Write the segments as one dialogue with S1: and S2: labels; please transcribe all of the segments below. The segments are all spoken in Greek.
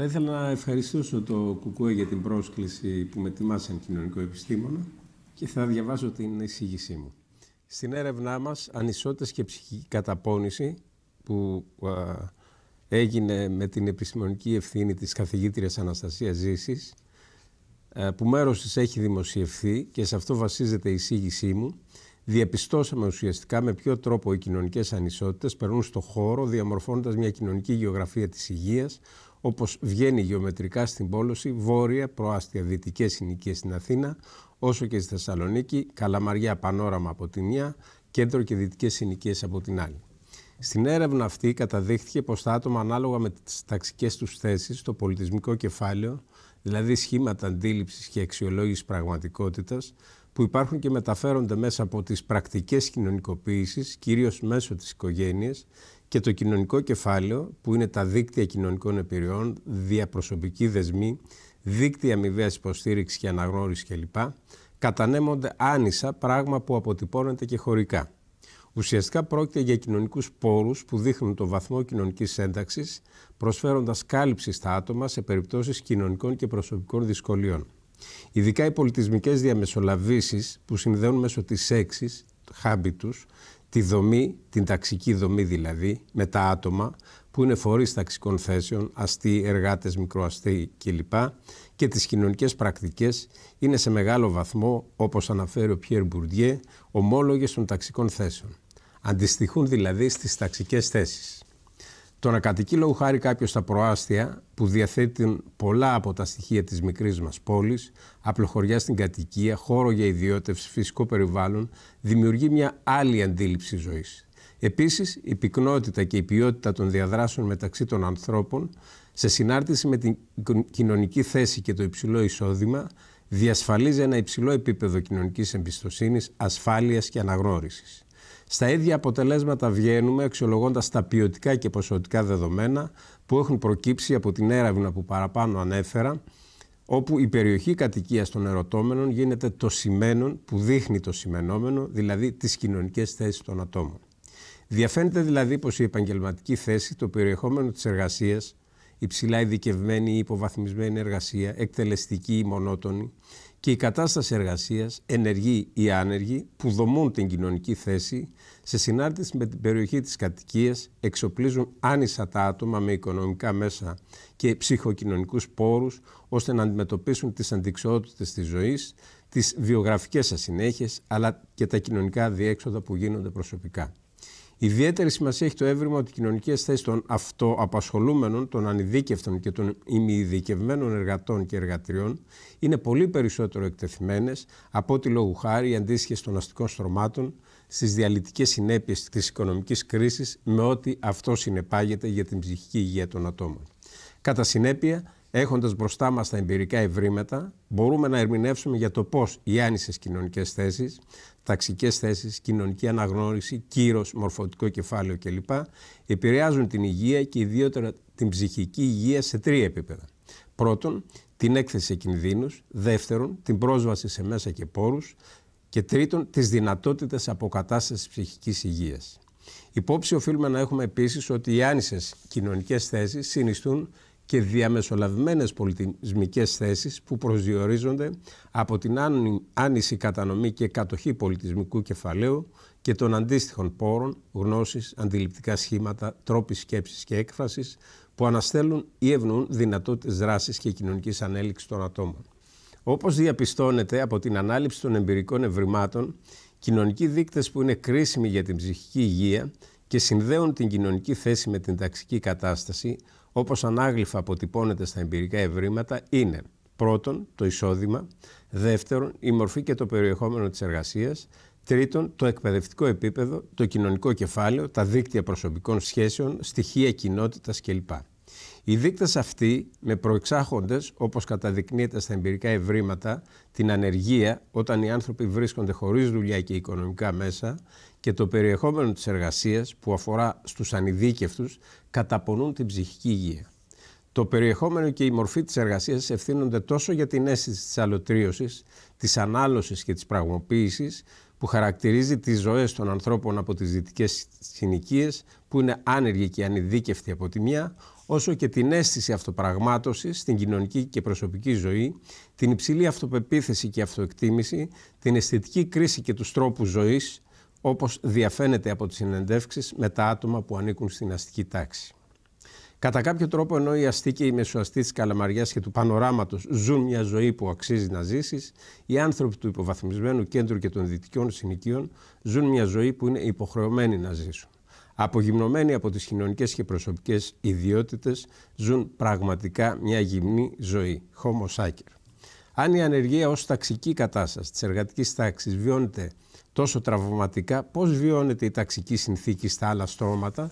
S1: Θα ήθελα να ευχαριστήσω το Κουκουέ για την πρόσκληση που με τιμάσαν κοινωνικό επιστήμονα και θα διαβάσω την εισήγησή μου. Στην έρευνά μας «Ανισότητες και ψυχική καταπώνηση» που έγινε με την επιστημονική ευθύνη της καθηγήτριας Αναστασίας Ζήσης που μέρος της έχει δημοσιευθεί και σε αυτό βασίζεται η εισήγησή μου διαπιστώσαμε ουσιαστικά με ποιο τρόπο οι κοινωνικές ανισότητες περνούν στο χώρο διαμορφώνοντας μια κοινωνική γεωγραφία της υγείας όπως βγαίνει γεωμετρικά στην πόλωση βόρεια, προάστια, δυτικές συνοικίες στην Αθήνα, όσο και στη Θεσσαλονίκη, καλαμαριά πανόραμα από τη μια, κέντρο και δυτικές συνοικίες από την άλλη. Στην έρευνα αυτή καταδείχθηκε πως τα άτομα ανάλογα με τις ταξικές τους θέσεις στο πολιτισμικό κεφάλαιο, δηλαδή σχήματα αντίληψης και αξιολόγησης πραγματικότητας, που υπάρχουν και μεταφέρονται μέσα από τις πρακτικές κοινωνικοποίησης, κυρίως μέσω της οικογένειας, και το κοινωνικό κεφάλαιο, που είναι τα δίκτυα κοινωνικών επιρροών, διαπροσωπική δεσμή, δίκτυα αμοιβαίας υποστήριξης και αναγνώρισης κλπ. κατανέμονται άνισα, πράγμα που αποτυπώνεται και χωρικά. Ουσιαστικά πρόκειται για κοινωνικούς πόρους που δείχνουν το βαθμό κοινωνικής ένταξης, προσφέροντας κάλυψη στα άτομα σε περιπτώσεις κοινωνικών και προσωπικών δυσκολιών. Ειδικά οι πολιτισμικές διαμεσολαβήσεις που συνδέουν μέσω της έξης, χάμπιτους, τη δομή, την ταξική δομή δηλαδή, με τα άτομα που είναι φορείς ταξικών θέσεων, αστεί, εργάτες, μικροαστεί κλπ. και τις κοινωνικές πρακτικές είναι σε μεγάλο βαθμό, όπως αναφέρει ο Πιέρ Μπουρδιέ, ομόλογες των ταξικών θέσεων. Αντιστοιχούν δηλαδή στις ταξικές θέσεις. Το να κατοικεί λόγω χάρη κάποιος στα προάστια που διαθέτουν πολλά από τα στοιχεία της μικρής μας πόλης, απλοχωριάς στην κατοικία, χώρο για ιδιώτευση, φυσικό περιβάλλον, δημιουργεί μια άλλη αντίληψη ζωής. Επίσης, η πυκνότητα και η ποιότητα των διαδράσεων μεταξύ των ανθρώπων, σε συνάρτηση με την κοινωνική θέση και το υψηλό εισόδημα, διασφαλίζει ένα υψηλό επίπεδο κοινωνικής εμπιστοσύνης, ασφάλειας και αναγνώρισης. Στα ίδια αποτελέσματα βγαίνουμε αξιολογώντας τα ποιοτικά και ποσοτικά δεδομένα που έχουν προκύψει από την έρευνα που παραπάνω ανέφερα, όπου η περιοχή κατοικίας των ερωτώμενων γίνεται το σημαίνον που δείχνει το σημενόμενο, δηλαδή τις κοινωνικές θέσεις των ατόμων. Διαφαίνεται δηλαδή πως η επαγγελματική θέση, το περιεχόμενο της εργασίας, υψηλά ειδικευμένη ή υποβαθμισμένη εργασία, εκτελεστική ή μονότονη, και η κατάσταση εργασίας, ενεργή ή άνεργη, που δομούν την κοινωνική θέση, σε συνάρτηση με την περιοχή της κατοικίας, εξοπλίζουν άνισα τα άτομα με οικονομικά μέσα και ψυχοκοινωνικούς πόρους, ώστε να αντιμετωπίσουν τις αντικσότητες της ζωής, τις βιογραφικές ασυνέχειες, αλλά και τα κοινωνικά διέξοδα που γίνονται προσωπικά. Ιδιαίτερη σημασία έχει το έβριμα ότι οι κοινωνικές θέσεις των αυτοαπασχολούμενων, των ανειδίκευτων και των ημιειδικευμένων εργατών και εργατριών είναι πολύ περισσότερο εκτεθειμένες από ό,τι λόγου χάρη οι αντίστοιχες των αστικών στρωμάτων στις διαλυτικές συνέπειες της οικονομικής κρίσης με ό,τι αυτό συνεπάγεται για την ψυχική υγεία των ατόμων. Κατά συνέπεια, έχοντας μπροστά μας τα εμπειρικά ευρήματα, μπορούμε να ερμηνεύσουμε για το πώς οι άνισες κοινωνικές θέσεις ταξικές θέσεις, κοινωνική αναγνώριση, κύρος, μορφωτικό κεφάλαιο κλπ. επηρεάζουν την υγεία και ιδιότερα την ψυχική υγεία σε τρία επίπεδα. Πρώτον, την έκθεση σε κινδύνους. Δεύτερον, την πρόσβαση σε μέσα και πόρους. Και τρίτον, τις δυνατότητες αποκατάστασης ψυχικής υγείας. Υπόψη οφείλουμε να έχουμε επίσης ότι οι άνισες κοινωνικές θέσεις συνιστούν και διαμεσολαβημένες πολιτισμικές θέσεις που προσδιορίζονται από την άνηση κατανομή και κατοχή πολιτισμικού κεφαλαίου και των αντίστοιχων πόρων, γνώσεις, αντιληπτικά σχήματα, τρόποι σκέψης και έκφρασης που αναστέλουν ή ευνοούν δυνατότητες δράσης και κοινωνικής ανέλυξης των ατόμων. Όπως διαπιστώνεται από την ανάληψη των εμπειρικών ευρημάτων, κοινωνικοί δείκτες που είναι κρίσιμοι για την ψυχική υγεία και συνδέουν την κοινωνική θέση με την ταξική κατάσταση, όπως ανάγλυφα αποτυπώνεται στα εμπειρικά ευρήματα, είναι πρώτον το εισόδημα, δεύτερον η μορφή και το περιεχόμενο της εργασίας, τρίτον το εκπαιδευτικό επίπεδο, το κοινωνικό κεφάλαιο, τα δίκτυα προσωπικών σχέσεων, στοιχεία κοινότητας κλπ. Οι δείκτες αυτοί με προεξάχοντες, όπως καταδεικνύεται στα εμπειρικά ευρήματα, την ανεργία όταν οι άνθρωποι βρίσκονται χωρίς δουλειά και οικονομικά μέσα και το περιεχόμενο της εργασίας που αφορά στους ανειδίκευτους καταπονούν την ψυχική υγεία. Το περιεχόμενο και η μορφή της εργασίας ευθύνονται τόσο για την αίσθηση της αλωτρίωσης, της ανάλωσης και της πραγμοποίησης που χαρακτηρίζει τις ζωές των ανθρώπων από τις δυτικές συνοικίες που είναι άνεργοι και ανειδίκευτοι από τη μια, όσο και την αίσθηση αυτοπραγμάτωσης στην κοινωνική και προσωπική ζωή, την υψηλή αυτοπεποίθηση και αυτοεκτίμηση, την αισθητική κρίση και τους τρόπους ζωής, όπως διαφαίνεται από τις συνεντεύξεις με τα άτομα που ανήκουν στην αστική τάξη. Κατά κάποιο τρόπο, ενώ οι αστεί και οι μεσοαστοί της Καλαμαριάς και του πανοράματος ζουν μια ζωή που αξίζει να ζήσεις, οι άνθρωποι του υποβαθμισμένου κέντρου και των δυτικών συνοικίων ζουν μια ζωή που είναι υποχρεωμένοι να ζήσουν. Απογυμνωμένοι από τις κοινωνικές και προσωπικές ιδιότητες, ζουν πραγματικά μια γυμνή ζωή. Homo sacer. Αν η ανεργία ως ταξική κατάσταση της εργατικής τάξης βιώνεται τόσο τραυματικά, πώς βιώνεται η ταξική συνθήκη στα άλλα στρώματα,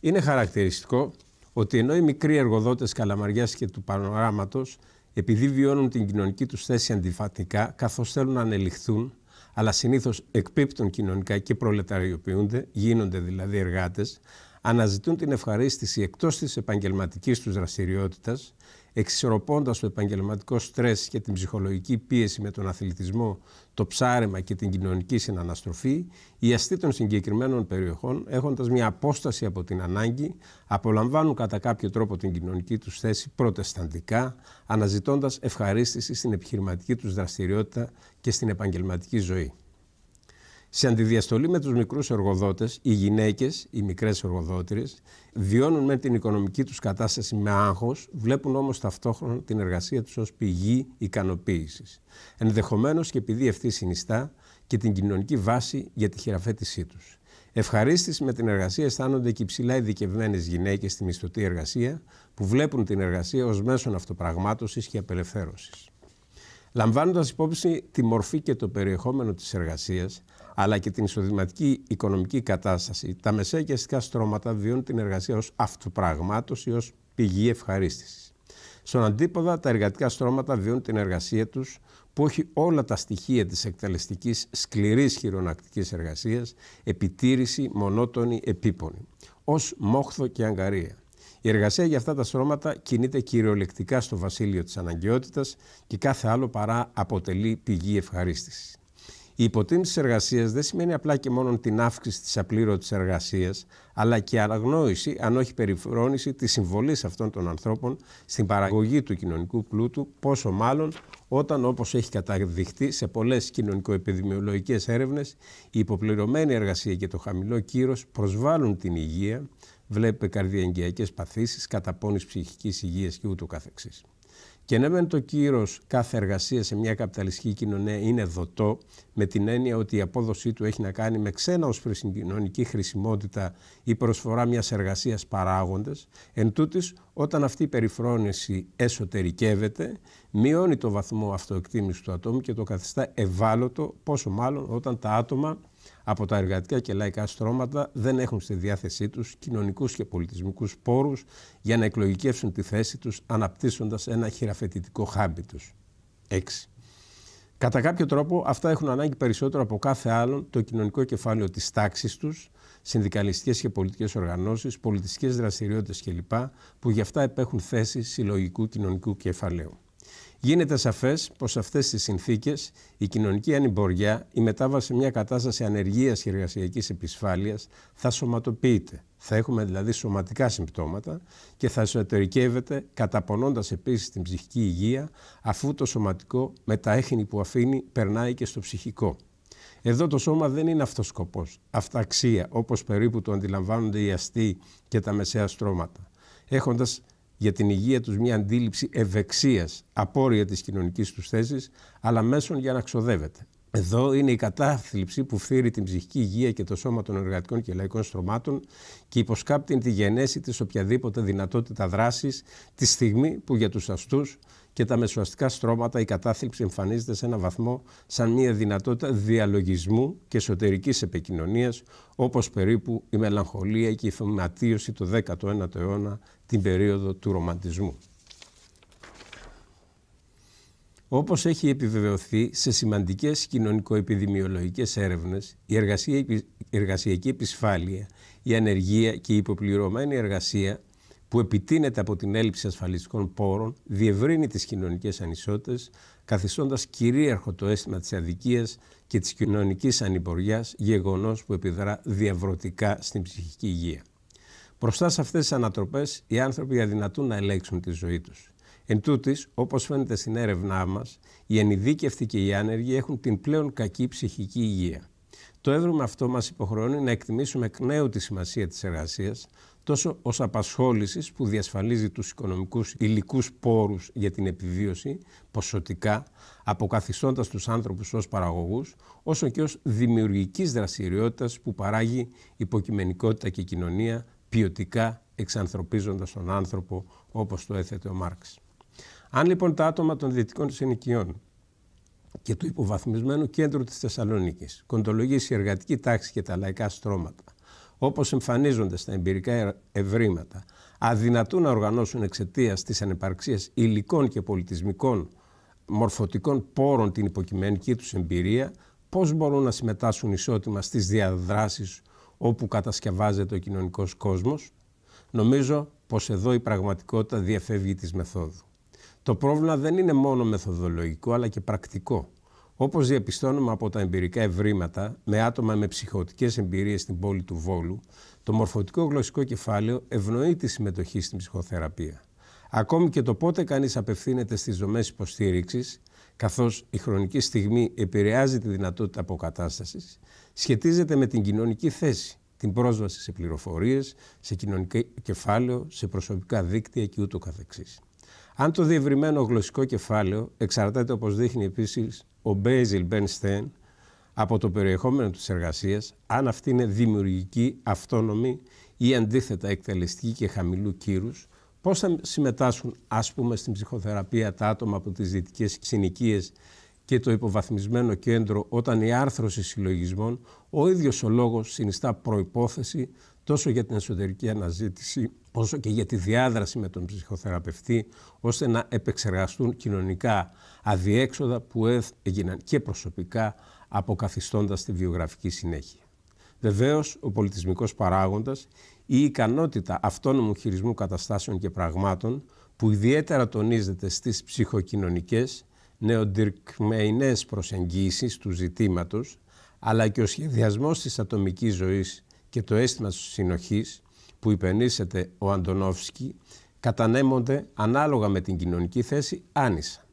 S1: είναι χαρακτηριστικό ότι ενώ οι μικροί εργοδότες Καλαμαριάς και του Πανοράματος, επειδή βιώνουν την κοινωνική τους θέση αντιφατικά, καθώς θέλουν να ανελιχθούν, αλλά συνήθως εκπίπτουν κοινωνικά και προλεταριοποιούνται, γίνονται δηλαδή εργάτες, αναζητούν την ευχαρίστηση εκτός της επαγγελματικής τους δραστηριότητας, εξισορροπώντας το επαγγελματικό στρες και την ψυχολογική πίεση με τον αθλητισμό, το ψάρεμα και την κοινωνική συναναστροφή, οι αστεί των συγκεκριμένων περιοχών, έχοντας μια απόσταση από την ανάγκη, απολαμβάνουν κατά κάποιο τρόπο την κοινωνική τους θέση προτεσταντικά, αναζητώντας ευχαρίστηση στην επιχειρηματική τους δραστηριότητα και στην επαγγελματική ζωή. Σε αντιδιαστολή με τους μικρούς εργοδότες, οι γυναίκες, οι μικρές εργοδότηρες, βιώνουν με την οικονομική τους κατάσταση με άγχος, βλέπουν όμως ταυτόχρονα την εργασία τους ως πηγή ικανοποίησης. Ενδεχομένως και επειδή αυτή συνιστά και την κοινωνική βάση για τη χειραφέτησή τους. Ευχαρίστηση με την εργασία αισθάνονται και υψηλά ειδικευμένες γυναίκες στη μισθωτή εργασία, που βλέπουν την εργασία ως μέσον αυτοπραγμάτωσης και απελευθέρωσης. Λαμβάνοντας υπόψη τη μορφή και το περιεχόμενο της εργασίας, αλλά και την εισοδηματική οικονομική κατάσταση, τα μεσαία και αστικά στρώματα βιώνουν την εργασία ως αυτοπραγμάτωση, ως πηγή ευχαρίστησης. Στον αντίποδα, τα εργατικά στρώματα βιώνουν την εργασία τους που έχει όλα τα στοιχεία της εκτελεστικής σκληρής χειρονακτικής εργασίας, επιτήρηση, μονότονη, επίπονη, ως μόχθο και αγκαρία. Η εργασία για αυτά τα στρώματα κινείται κυριολεκτικά στο βασίλειο της αναγκαιότητας και κάθε άλλο παρά αποτελεί πηγή ευχαρίστησης. Η υποτίμηση της εργασίας δεν σημαίνει απλά και μόνο την αύξηση της απλήρωτης εργασίας, αλλά και αναγνώριση, αν όχι περιφρόνηση, της συμβολής αυτών των ανθρώπων στην παραγωγή του κοινωνικού πλούτου, πόσο μάλλον όταν, όπως έχει καταδειχθεί σε πολλές κοινωνικο-επιδημιολογικές έρευνες, η υποπληρωμένη εργασία και το χαμηλό κύρος προσβάλλουν την υγεία, βλέπετε καρδιαγγειακές παθήσεις, καταπώνηση ψυχικής υγείας και ούτω καθεξής. Και ναι, μεν το κύρος κάθε εργασία σε μια καπιταλιστική κοινωνία είναι δοτό, με την έννοια ότι η απόδοσή του έχει να κάνει με ξένα ως προς την κοινωνική χρησιμότητα ή προσφορά μιας εργασίας παράγοντες, εν τούτης, όταν αυτή η περιφρόνηση εσωτερικεύεται, μειώνει το βαθμό αυτοεκτίμησης του ατόμου και το καθιστά ευάλωτο, πόσο μάλλον όταν τα άτομα από τα εργατικά και λαϊκά στρώματα δεν έχουν στη διάθεσή τους κοινωνικούς και πολιτισμικούς πόρους για να εκλογικεύσουν τη θέση τους αναπτύσσοντας ένα χειραφετητικό χάμπι τους. 6. Κατά κάποιο τρόπο αυτά έχουν ανάγκη περισσότερο από κάθε άλλον το κοινωνικό κεφάλαιο της τάξης τους, συνδικαλιστικές και πολιτικές οργανώσεις, πολιτιστικές δραστηριότητες κλπ. που γι' αυτά επέχουν θέση συλλογικού κοινωνικού κεφαλαίου. Γίνεται σαφές πως σε αυτές τις συνθήκες η κοινωνική ανημποριά, η μετάβαση σε μια κατάσταση ανεργίας και εργασιακής επισφάλειας θα σωματοποιείται. Θα έχουμε δηλαδή σωματικά συμπτώματα και θα εσωτερικεύεται καταπονώντας επίσης την ψυχική υγεία, αφού το σωματικό με τα έχνη που αφήνει περνάει και στο ψυχικό. Εδώ το σώμα δεν είναι αυτός σκοπός, αυταξία, όπως περίπου το αντιλαμβάνονται οι αστεί και τα μεσαία στρώματα. Έχοντας για την υγεία τους μια αντίληψη ευεξίας, απόρρια της κοινωνικής τους θέσης, αλλά μέσον για να ξοδεύεται. Εδώ είναι η κατάθλιψη που φύρει την ψυχική υγεία και το σώμα των εργατικών και λαϊκών στρωμάτων και υποσκάπτει τη γενέση της οποιαδήποτε δυνατότητα δράσης τη στιγμή που για τους αστούς και τα μεσοαστικά στρώματα η κατάθλιψη εμφανίζεται σε ένα βαθμό σαν μια δυνατότητα διαλογισμού και εσωτερικής επικοινωνίας όπως περίπου η μελαγχολία και η φωματίωση του 19ου αιώνα την περίοδο του ρομαντισμού. Όπως έχει επιβεβαιωθεί σε σημαντικές κοινωνικο-επιδημιολογικές έρευνες, η, εργασία, η εργασιακή επισφάλεια, η ανεργία και η υποπληρωμένη εργασία που επιτείνεται από την έλλειψη ασφαλιστικών πόρων, διευρύνει τις κοινωνικές ανισότητες, καθιστώντας κυρίαρχο το αίσθημα της αδικίας και της κοινωνικής ανημποριάς, γεγονός που επιδρά διαβρωτικά στην ψυχική υγεία. Μπροστά σε αυτές τις ανατροπές, οι άνθρωποι αδυνατούν να ελέγξουν τη ζωή τους. Εν τούτης, όπως φαίνεται στην έρευνά μας, οι ενειδίκευτοι και οι άνεργοι έχουν την πλέον κακή ψυχική υγεία. Το έβριμα αυτό μας υποχρεώνει να εκτιμήσουμε εκ νέου τη σημασία της εργασίας, τόσο ως απασχόλησης που διασφαλίζει τους οικονομικούς υλικούς πόρους για την επιβίωση, ποσοτικά, αποκαθιστώντας τους άνθρωπους ως παραγωγούς, όσο και ως δημιουργικής δραστηριότητας που παράγει υποκειμενικότητα και κοινωνία, ποιοτικά εξανθρωπίζοντας τον άνθρωπο όπως το έθετε ο Μάρξ. Αν λοιπόν τα άτομα των δυτικών συνοικιών και του υποβαθμισμένου κέντρου της Θεσσαλονίκης κοντολογήσει η εργατική τάξη και τα λαϊκά στρώματα, όπως εμφανίζονται στα εμπειρικά ευρήματα, αδυνατούν να οργανώσουν εξαιτίας της ανεπαρξίας υλικών και πολιτισμικών μορφωτικών πόρων την υποκειμενική τους εμπειρία, πώς μπορούν να συμμετάσχουν ισότιμα στις διαδράσεις όπου κατασκευάζεται ο κοινωνικός κόσμος. Νομίζω πως εδώ η πραγματικότητα διαφεύγει της μεθόδου. Το πρόβλημα δεν είναι μόνο μεθοδολογικό αλλά και πρακτικό. Όπως διαπιστώνουμε από τα εμπειρικά ευρήματα με άτομα με ψυχοτικές εμπειρίες στην πόλη του Βόλου, το μορφωτικό γλωσσικό κεφάλαιο ευνοεί τη συμμετοχή στην ψυχοθεραπεία. Ακόμη και το πότε κανείς απευθύνεται στις δομές υποστήριξης, καθώς η χρονική στιγμή επηρεάζει τη δυνατότητα αποκατάστασης, σχετίζεται με την κοινωνική θέση, την πρόσβαση σε πληροφορίες, σε κοινωνικό κεφάλαιο, σε προσωπικά δίκτυα και ούτω καθεξής. Αν το διευρυμένο γλωσσικό κεφάλαιο εξαρτάται, όπως δείχνει επίσης ο Μπέιζιλ Μπένστεν, από το περιεχόμενο της εργασίας, αν αυτή είναι δημιουργική, αυτόνομη ή αντίθετα εκτελεστική και χαμηλού κύρους, πώς θα συμμετάσχουν, ας πούμε, στην ψυχοθεραπεία τα άτομα από τις δυτικές συνοικίες και το υποβαθμισμένο κέντρο όταν η άρθρωση συλλογισμών, ο ίδιος ο λόγος συνιστά προϋπόθεση τόσο για την εσωτερική αναζήτηση όσο και για τη διάδραση με τον ψυχοθεραπευτή ώστε να επεξεργαστούν κοινωνικά αδιέξοδα που έγιναν και προσωπικά αποκαθιστώντας τη βιογραφική συνέχεια. Βεβαίως, ο πολιτισμικός παράγοντας, η ικανότητα αυτόνομου χειρισμού καταστάσεων και πραγμάτων που ιδιαίτερα τονίζεται στις ψυχοκοινωνικές νεοντυρκμεϊνές προσεγγίσεις του ζητήματος, αλλά και ο σχεδιασμός της ατομικής ζωής και το αίσθημα συνοχής που υπενήσεται ο Αντωνόφσκι κατανέμονται ανάλογα με την κοινωνική θέση άνισα.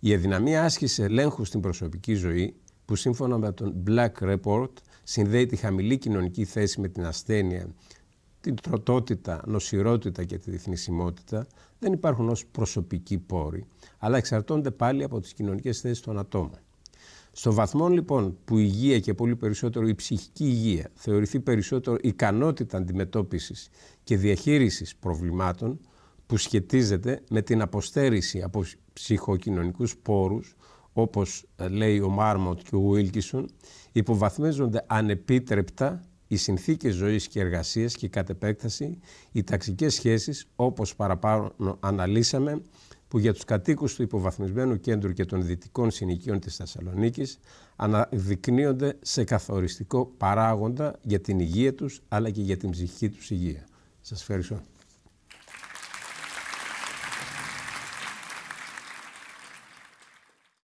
S1: Η αδυναμία άσκηση ελέγχου στην προσωπική ζωή που σύμφωνα με τον Black Report συνδέει τη χαμηλή κοινωνική θέση με την ασθένεια, την τροτότητα, νοσηρότητα και τη διθνησιμότητα δεν υπάρχουν ως προσωπικοί πόροι, αλλά εξαρτώνται πάλι από τις κοινωνικές θέσεις των ατόμων. Στο βαθμό λοιπόν που η υγεία και πολύ περισσότερο η ψυχική υγεία θεωρηθεί περισσότερο ικανότητα αντιμετώπισης και διαχείρισης προβλημάτων που σχετίζεται με την αποστέρηση από ψυχοκοινωνικούς πόρους όπως ε, λέει ο Μάρμοντ και ο Βίλκισον, υποβαθμίζονται ανεπίτρεπτα οι συνθήκες ζωής και εργασίας και κατ' επέκταση οι ταξικές σχέσεις όπως παραπάνω αναλύσαμε που για τους κατοίκους του υποβαθμισμένου κέντρου και των δυτικών συνοικίων της Θεσσαλονίκης αναδεικνύονται σε καθοριστικό παράγοντα για την υγεία τους αλλά και για την ψυχική τους υγεία. Σας ευχαριστώ.